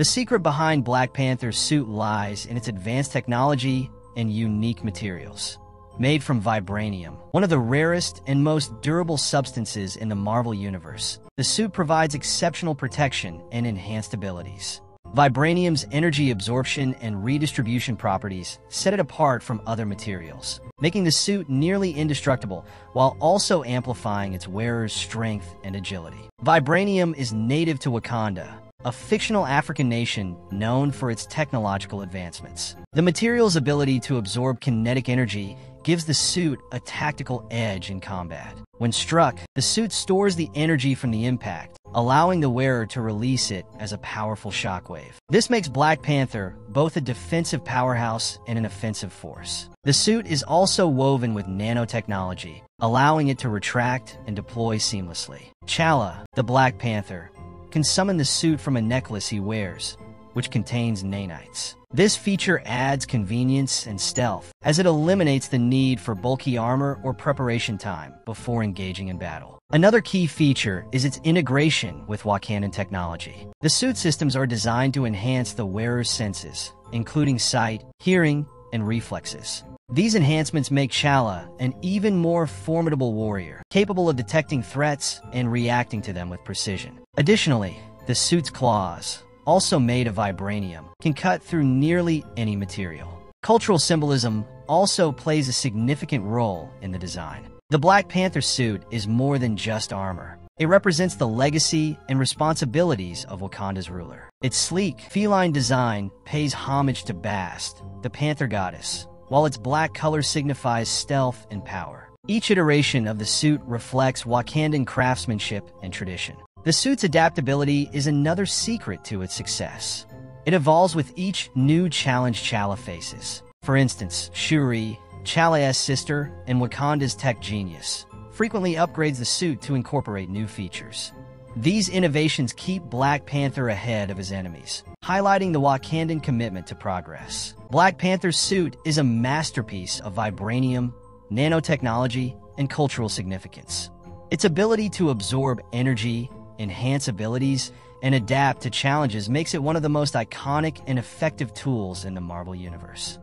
The secret behind Black Panther's suit lies in its advanced technology and unique materials. Made from vibranium, one of the rarest and most durable substances in the Marvel Universe, the suit provides exceptional protection and enhanced abilities. Vibranium's energy absorption and redistribution properties set it apart from other materials, making the suit nearly indestructible while also amplifying its wearer's strength and agility. Vibranium is native to Wakanda, a fictional African nation known for its technological advancements. The material's ability to absorb kinetic energy gives the suit a tactical edge in combat. When struck, the suit stores the energy from the impact, allowing the wearer to release it as a powerful shockwave. This makes Black Panther both a defensive powerhouse and an offensive force. The suit is also woven with nanotechnology, allowing it to retract and deploy seamlessly. T'Challa, the Black Panther, can summon the suit from a necklace he wears, which contains nanites. This feature adds convenience and stealth, as it eliminates the need for bulky armor or preparation time before engaging in battle. Another key feature is its integration with Wakandan technology. The suit systems are designed to enhance the wearer's senses, including sight, hearing, and reflexes. These enhancements make T'Challa an even more formidable warrior, capable of detecting threats and reacting to them with precision. Additionally, the suit's claws, also made of vibranium, can cut through nearly any material. Cultural symbolism also plays a significant role in the design. The Black Panther suit is more than just armor. It represents the legacy and responsibilities of Wakanda's ruler. Its sleek, feline design pays homage to Bast, the panther goddess, while its black color signifies stealth and power. Each iteration of the suit reflects Wakandan craftsmanship and tradition. The suit's adaptability is another secret to its success. It evolves with each new challenge T'Challa faces. For instance, Shuri, T'Challa's sister, and Wakanda's tech genius, frequently upgrades the suit to incorporate new features. These innovations keep Black Panther ahead of his enemies, highlighting the Wakandan commitment to progress. Black Panther's suit is a masterpiece of vibranium, nanotechnology, and cultural significance. Its ability to absorb energy, enhance abilities, and adapt to challenges makes it one of the most iconic and effective tools in the Marvel Universe.